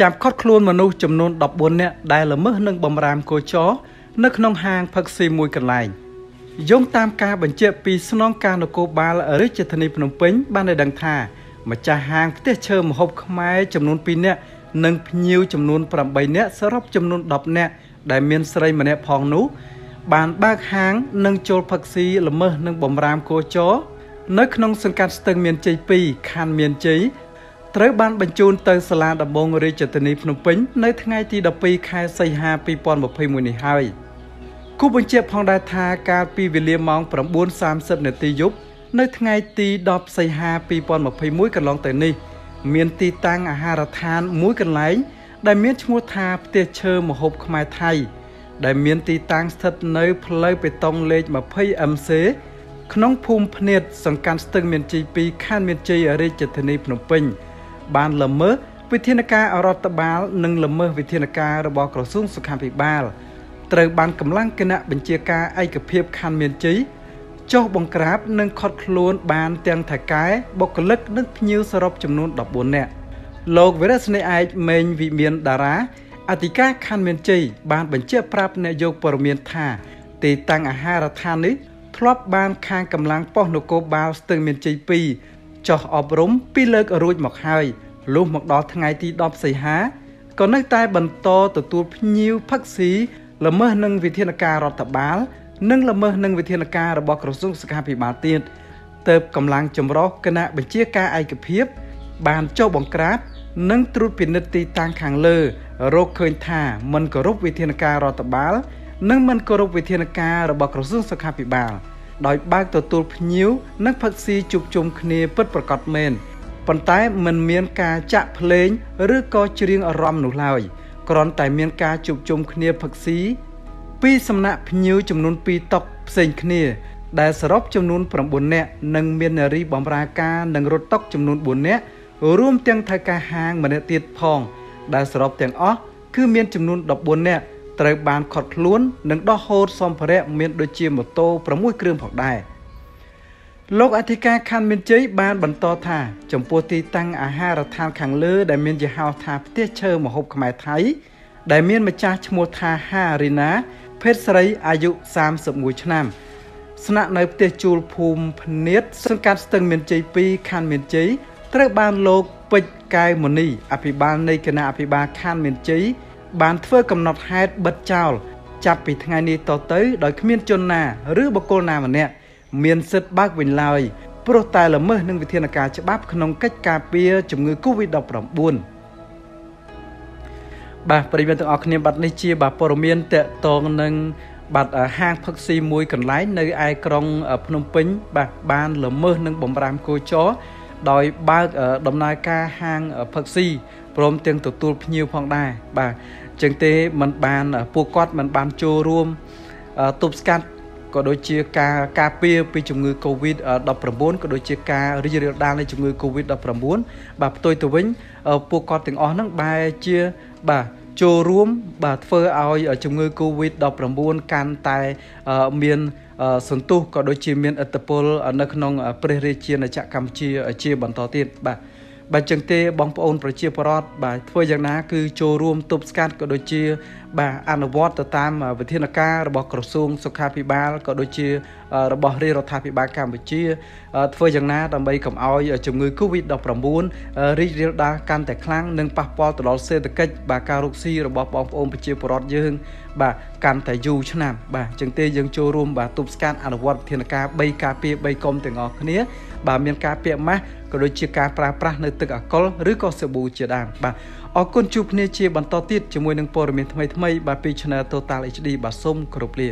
ចាប់ឃាត់ខ្លួនមនុស្សចំនួន14នាក់ដែលល្មើសនឹងបំរាមកោចរនៅក្នុងហាងផឹកស៊ីមួយកន្លែងយោងតាមការបញ្ជាក់ពីស្នងការនគរបាលរាជធានីភ្នំពេញបានឲ្យដឹងថាម្ចាស់ហាងផ្ទះឈើម្ហូបខ្មែរចំនួន2នាក់និងភ្ញៀវចំនួន8នាក់សរុបចំនួន10នាក់ដែលមានស្រីម្នាក់ផងនោះបានបើកហាងនិងចូលផឹកស៊ីល្មើសនឹងបំរាមកោចរនៅក្នុងសង្កាត់ស្ទឹងមានជ័យ2ខណ្ឌមានជ័យ ត្រូវបានបញ្ជូនទៅសាលាដំបងរាជធានីភ្នំពេញនៅថ្ងៃទី12ខែសីហា2021នេះហើយគូបញ្ជាក់ផងដែរថាកាលពីវេលាម៉ោង9:30នាទីយប់នៅថ្ងៃទី10សីហា2021កន្លងទៅនេះ មានទីតាំងអាហារដ្ឋានមួយកន្លែង ដែលមានឈ្មោះថាផ្ទះឈើមហូបខ្មែរថៃ ដែលមានទីតាំងស្ថិតនៅផ្លូវបេតុងលេខ 20MC ក្នុងភូមិភ្នៀតសង្កាត់ស្ទឹងមានជ័យ2ខណ្ឌមានជ័យរាជធានីភ្នំពេញ បានល្មើសវិធានការរដ្ឋបាល និងល្មើសវិធានការរបស់ក្រសួងសុខាភិបាលត្រូវបានកម្លាំងគណៈបញ្ជាការឯកភាពខណ្ឌមានជ័យចុះបង្ក្រាបនិងខត់ខ្លួនបានទាំងថៃកែបុគ្គលិកនិងភ្ញៀវសរុបចំនួន14នាក់លោកវិរៈស្នេហ៍ឯកមេងវិមានតារាអធិការខណ្ឌមានជ័យបានបញ្ជាក់ប្រាប់អ្នកយកព័ត៌មានថាទីតាំងអាហារដ្ឋាននេះធ្លាប់បានខាងកម្លាំងប៉ុស្តិ៍នគរបាលស្ទឹងមានជ័យ2 ចោះអប់រំពីលើករួចមកហើយលុះមកដល់ថ្ងៃទី10សីហាក៏នៅតែបន្តទទួលភ្ញៀវផឹកស៊ីល្មើសនឹងវិធានការរដ្ឋបាល និងល្មើសនឹងវិធានការរបស់ក្រសួងសុខាភិបាលទៀតទៅកម្លាំងចម្រុះគណៈបញ្ជាការឯកភាព បានចុះបង្ក្រាប និងត្រួតពិនិត្យទីតាំងខាងលើរកឃើញថាមិនគោរពវិធានការរដ្ឋបាល និងមិនគោរពវិធានការរបស់ក្រសួងសុខាភិបាល ដោយបើកទទួលភ្ញៀវនិងផឹកស៊ីជួបជុំគ្នាពិតប្រាកដមែនប៉ុន្តែមិនមានការចាក់ភ្លេងឬក៏ច្រៀងអារម្មណ៍នោះឡើយគ្រាន់តែមានការជួបជុំគ្នាផឹកស៊ីពីសំណាក់ភ្ញៀវចំនួន2តុកផ្សេងគ្នា ដែលសរុបចំនួន9នាក់និងមាននារីបម្រើការនិងរត់តុកចំនួន4នាក់រួមទាំងថៅការហាងម្នាក់ទៀតផង ដែលសរុបទាំងអស់គឺមានចំនួន14នាក់ ត្រូវបានខត់ខ្លួន និងដោះហូតសម្ភារៈមានដូចជាម៉ូតូ6គ្រឿងផងដែរលោកអធិការខណ្ឌមានជ័យបានបន្តថាចំពោះទីតាំងអាហារដ្ឋានខាងលើដែលមានជាហៅថាផ្ទះឈើមហូបខ្មែរថៃ ដែលមានម្ចាស់ឈ្មោះថាហារីណាភេទស្រីអាយុ31ឆ្នាំស្នាក់នៅផ្ទះជួលភូមិភ្នៀតសង្កាត់ស្ទឹងមានជ័យ2ខណ្ឌមានជ័យត្រូវបានលោកពេជ្រកែវមនីអភិបាលនៃគណៈអភិបាលខណ្ឌមានជ័យ បានធ្វើកំណត់ហេតុបិទចោលចាប់ពីថ្ងៃនេះតទៅដោយគ្មានជនណាឬបុគ្គលណាម្នាក់មានសិទ្ធិបើកវិញឡើយព្រោះតែល្មើសនឹងវិធានការច្បាប់ក្នុងកិច្ចការពារជំងឺ Covid-19 បាទប្រិយមិត្តទាំងអស់គ្នាបាត់នេះជាបាទព័ត៌មានតកតងនឹងបាទហាងផឹកស៊ីមួយកន្លែងនៅឯក្រុងភ្នំពេញ បាទបានល្មើសនឹងបំរាមកោចរដោយបើកដំណើរការហាងផឹកស៊ី ព្រមទាំងទទួលភ្ញៀវផងដែរបាទចឹងទេมันបានពួកគាត់มันបានចូលរួមទប់ស្កាត់ក៏ដូចជាការការពារពីជំងឺ Covid-19 ក៏ដូចជាការរីករាលដាលនៃជំងឺ Covid-19 បាទផ្ទុយទៅវិញពួកគាត់ទាំងអស់ហ្នឹងបែរជាបាទចូលរួម បាទធ្វើឲ្យជំងឺ Covid-19 កាន់តែមានសន្ទុះក៏ដូចជាមានឥទ្ធិពលនៅក្នុងព្រះរាជាណាចក្រកម្ពុជាជាបន្តទៀតបាទ បាទចឹងទេបងប្អូនប្រជាពលរដ្ឋបាទធ្វើយ៉ាងណា គឺចូលរួមទប់ស្កាត់ក៏ដូចជា បាទអនុវត្តទៅតាមវិធានការរបស់ក្រសួងសុខាភិបាលក៏ដូចជារបស់រាជរដ្ឋាភិបាលកម្ពុជា ធ្វើយ៉ាងណាដើម្បីកុំឲ្យជំងឺ Covid-19 រីករាលដាលកាន់តែខ្លាំងនិងប៉ះពាល់ទៅដល់សេដ្ឋកិច្ចបាទការរកស៊ីរបស់បងប្អូនប្រជាពលរដ្ឋយើង បាទកាន់តែយូរឆ្នាំបាទអញ្ចឹងទេយើងចូលរួមបាទទប់ស្កាត់អនុវត្តវិធានការ3ការពារ3កុំទាំងអស់គ្នាបាទមានការពាក់ម៉ាស់ក៏ដូចជាការប្រើប្រាស់នៅទឹកអាល់កុលឬក៏សាប៊ូជាដើមបាទអរគុណជួបគ្នាជាបន្តទៀតជាមួយនឹងព័ត៌មានថ្មីៗបាទពី Channel Total HD បាទសូមគោរពលា